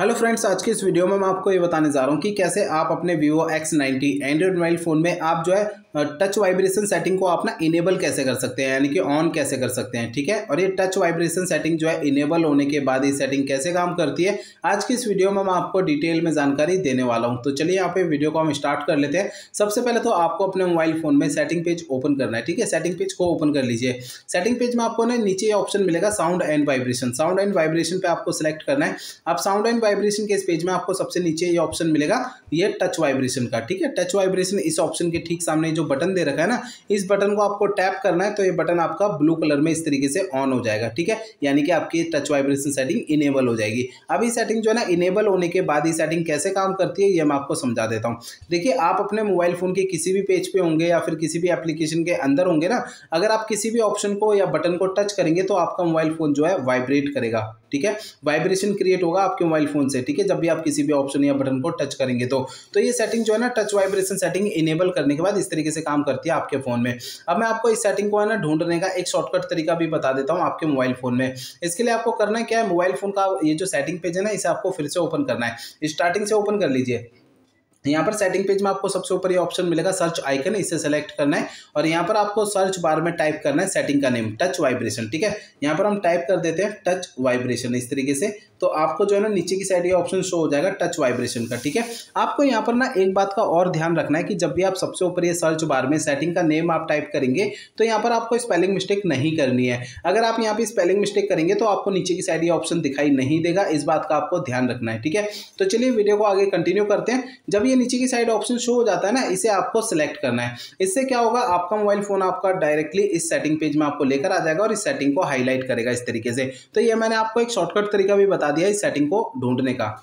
Hello friends आज की इस वीडियो में मैं आपको ये बताने जा रहा हूँ कि कैसे आप अपने Vivo X90 Android mobile phone में आप जो है टच वाइब्रेशन सेटिंग को आप ना इनेबल कैसे कर सकते हैं, यानी कि ऑन कैसे कर सकते हैं, ठीक है? और ये टच वाइब्रेशन सेटिंग जो है इनेबल होने के बाद ये सेटिंग कैसे काम करती है, आज की इस वीडियो में मैं आपको डिटेल में जानकारी देने वाला हूँ। तो चलिए यहाँ पे वीडियो को हम स्टार्ट कर लेते हैं। सबसे पहले तो आपको अपने मोबाइल फ़ोन में सेटिंग पेज ओपन करना है, ठीक है? सेटिंग पेज को ओपन कर लीजिए। सेटिंग पेज में आपको ना नीचे ऑप्शन मिलेगा sound and vibration sound and vibration पे आपको सिलेक्ट करना है। आप साउंड एंड वाइब्रेशन के इस पेज में आपको सबसे नीचे ये ऑप्शन मिलेगा, ये टच वाइब्रेशन का, ठीक है? टच वाइब्रेशन इस ऑप्शन के ठीक सामने जो बटन दे रखा है ना, इस बटन को आपको टैप करना है तो ये बटन आपका ब्लू कलर में इस तरीके से ऑन हो जाएगा, ठीक है? यानी कि आपकी टच वाइब्रेशन सेटिंग इनेबल हो जाएगी। अब ये सेटिंग जो है ना इनेबल होने के बाद ये सेटिंग कैसे काम करती है, ये मैं आपको समझा देता हूँ। देखिए, आप अपने मोबाइल फ़ोन के किसी भी पेज पे होंगे या फिर किसी भी एप्लीकेशन के अंदर होंगे ना, अगर आप किसी भी ऑप्शन को या बटन को टच करेंगे तो आपका मोबाइल फ़ोन जो है वाइब्रेट करेगा। ठीक है? वाइब्रेशन क्रिएट होगा आपके मोबाइल फ़ोन से, ठीक है? जब भी आप किसी भी ऑप्शन या बटन को टच करेंगे तो। तो ये सेटिंग जो है ना टच वाइब्रेशन सेटिंग इनेबल करने के बाद इस तरीके से काम करती है आपके फ़ोन में। अब मैं आपको इस सेटिंग को है ना, ढूँढने का एक शॉर्टकट तरीका भी बता देता हूँ आपके मोबाइल फ़ोन में। इसके लिए आपको करना क्या है मोबाइल फ़ोन का ये जो सेटिंग पेज है ना, इसे आपको फिर से ओपन करना है। स्टार्टिंग से ओपन कर लीजिए। यहाँ पर सेटिंग पेज में आपको सबसे ऊपर ये ऑप्शन मिलेगा सर्च आइकन इसे सेलेक्ट करना है और यहाँ पर आपको सर्च बार में टाइप करना है सेटिंग का नेम टच वाइब्रेशन ठीक है? यहाँ पर हम टाइप कर देते हैं टच वाइब्रेशन इस तरीके से तो आपको जो है ना नीचे की साइड ये ऑप्शन शो हो जाएगा टच वाइब्रेशन का, ठीक है? आपको यहाँ पर ना एक बात का और ध्यान रखना है कि जब भी आप सबसे ऊपर ये सर्च बार में सेटिंग का नेम आप टाइप करेंगे तो यहाँ पर आपको स्पेलिंग मिस्टेक नहीं करनी है। अगर आप यहाँ पर स्पेलिंग मिस्टेक करेंगे तो आपको नीचे की साइड ये ऑप्शन दिखाई नहीं देगा, इस बात का आपको ध्यान रखना है, ठीक है? तो चलिए वीडियो को आगे कंटिन्यू करते हैं। जब ये नीचे की साइड ऑप्शन शो हो जाता है ना, इसे आपको सेलेक्ट करना है। इससे क्या होगा, आपका मोबाइल फ़ोन आपका डायरेक्टली इस सेटिंग पेज में आपको लेकर आ जाएगा और इस सेटिंग को हाईलाइट करेगा इस तरीके से। तो ये मैंने आपको एक शॉर्टकट तरीका भी बता दिया इस सेटिंग को ढूँढने का।